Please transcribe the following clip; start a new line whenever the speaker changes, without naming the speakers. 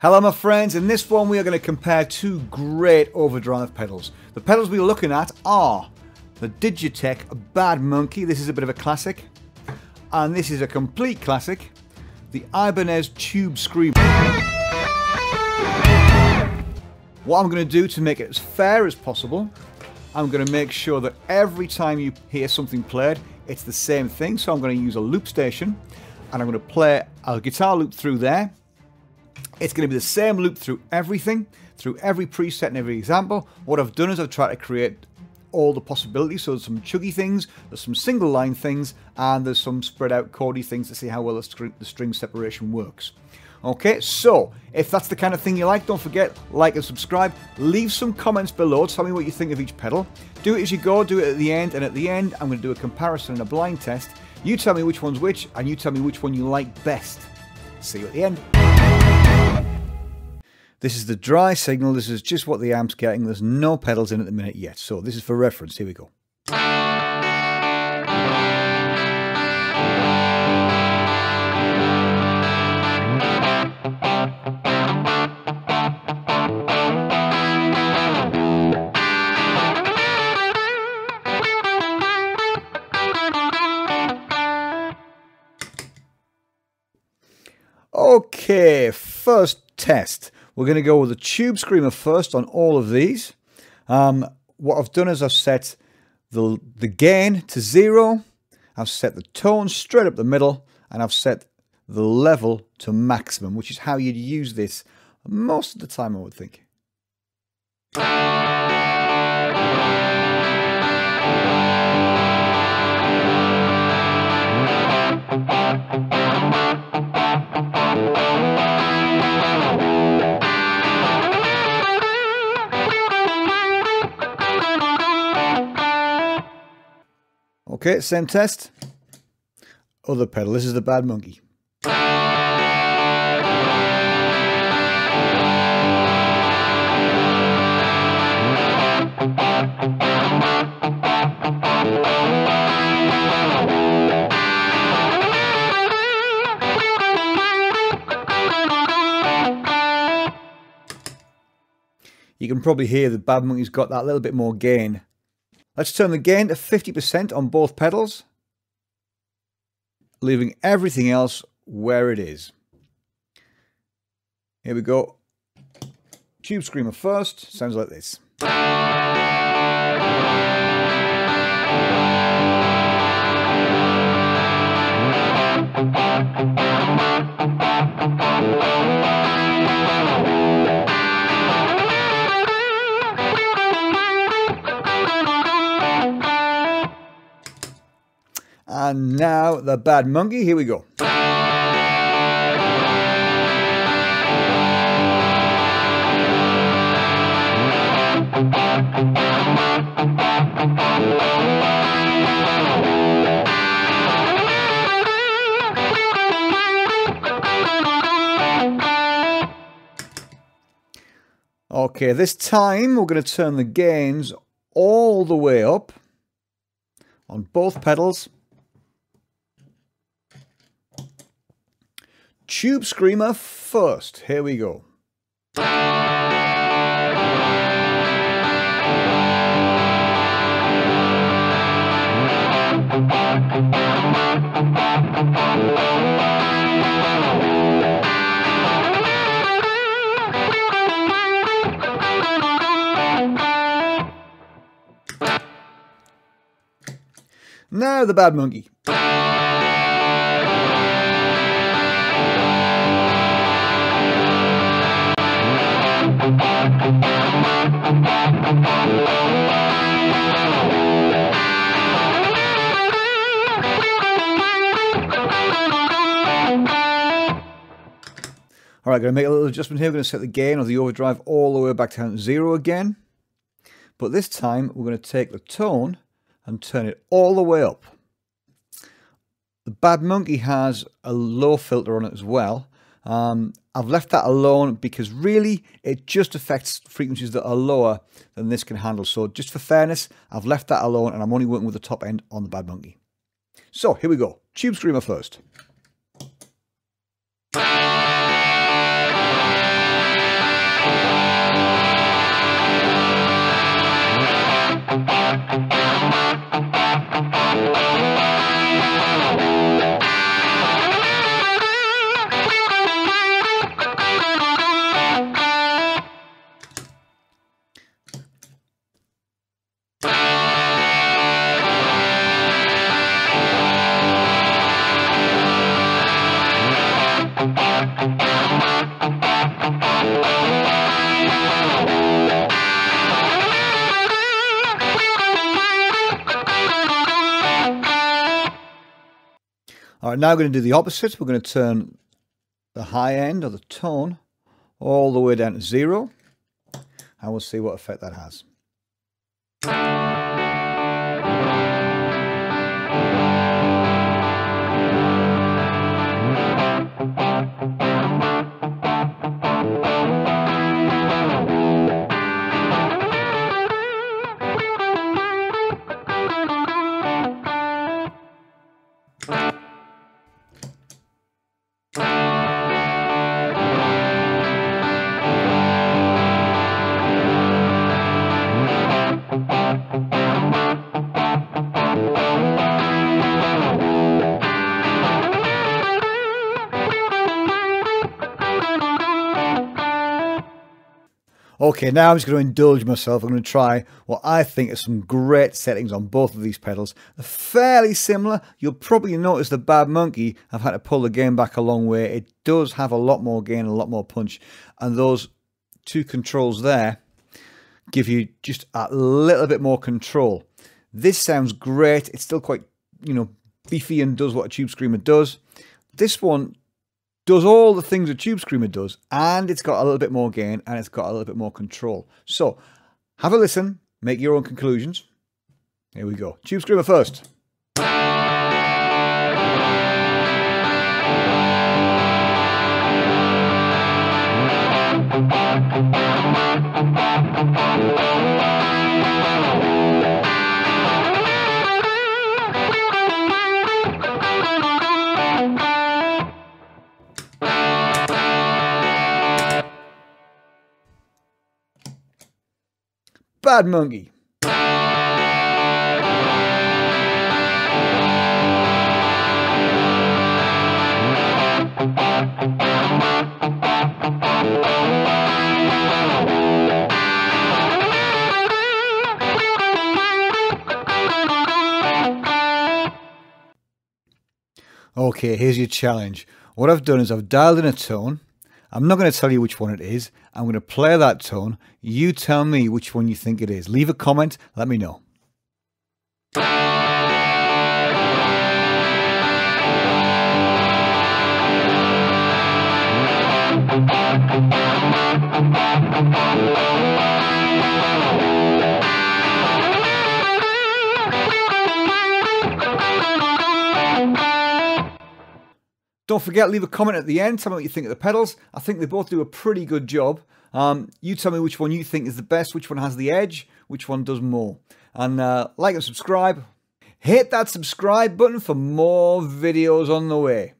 Hello my friends, in this one we are going to compare two great overdrive pedals. The pedals we are looking at are the Digitech Bad Monkey, this is a bit of a classic, and this is a complete classic, the Ibanez Tube Screamer. What I'm going to do to make it as fair as possible, I'm going to make sure that every time you hear something played, it's the same thing. So I'm going to use a loop station, and I'm going to play a guitar loop through there, it's going to be the same loop through everything, through every preset and every example. What I've done is I've tried to create all the possibilities. So there's some chuggy things, there's some single line things, and there's some spread out chordy things to see how well the string, the string separation works. Okay, so if that's the kind of thing you like, don't forget, like and subscribe. Leave some comments below, tell me what you think of each pedal. Do it as you go, do it at the end, and at the end, I'm going to do a comparison and a blind test. You tell me which one's which, and you tell me which one you like best. See you at the end. This is the dry signal. This is just what the amp's getting. There's no pedals in at the minute yet. So this is for reference. Here we go. Okay, first test. We're going to go with the Tube Screamer first on all of these. Um, what I've done is I've set the, the gain to zero, I've set the tone straight up the middle, and I've set the level to maximum, which is how you'd use this most of the time, I would think. Okay, same test. Other pedal. This is the Bad Monkey. You can probably hear the Bad Monkey's got that little bit more gain Let's turn the gain to 50% on both pedals, leaving everything else where it is. Here we go. Tube Screamer first, sounds like this. And now the bad monkey. Here we go. Okay, this time we're going to turn the gains all the way up on both pedals Tube Screamer first. Here we go. Now the bad monkey. All right, going to make a little adjustment here. We're going to set the gain or the overdrive all the way back down to zero again. But this time, we're going to take the tone and turn it all the way up. The Bad Monkey has a low filter on it as well. Um, I've left that alone because really it just affects frequencies that are lower than this can handle. So just for fairness, I've left that alone and I'm only working with the top end on the Bad Monkey. So here we go. Tube Screamer first. All right, now we're going to do the opposite. We're going to turn the high end or the tone all the way down to zero, and we'll see what effect that has. Okay, now I'm just going to indulge myself. I'm going to try what I think are some great settings on both of these pedals. They're fairly similar. You'll probably notice the Bad Monkey, I've had to pull the gain back a long way. It does have a lot more gain, a lot more punch. And those two controls there give you just a little bit more control. This sounds great. It's still quite, you know, beefy and does what a Tube Screamer does. This one does all the things a Tube Screamer does, and it's got a little bit more gain and it's got a little bit more control. So have a listen, make your own conclusions. Here we go. Tube Screamer first. Bad Monkey. Okay, here's your challenge. What I've done is I've dialed in a tone I'm not going to tell you which one it is. I'm going to play that tone. You tell me which one you think it is. Leave a comment. Let me know. Don't forget, leave a comment at the end. Tell me what you think of the pedals. I think they both do a pretty good job. Um, you tell me which one you think is the best, which one has the edge, which one does more. And uh, like and subscribe. Hit that subscribe button for more videos on the way.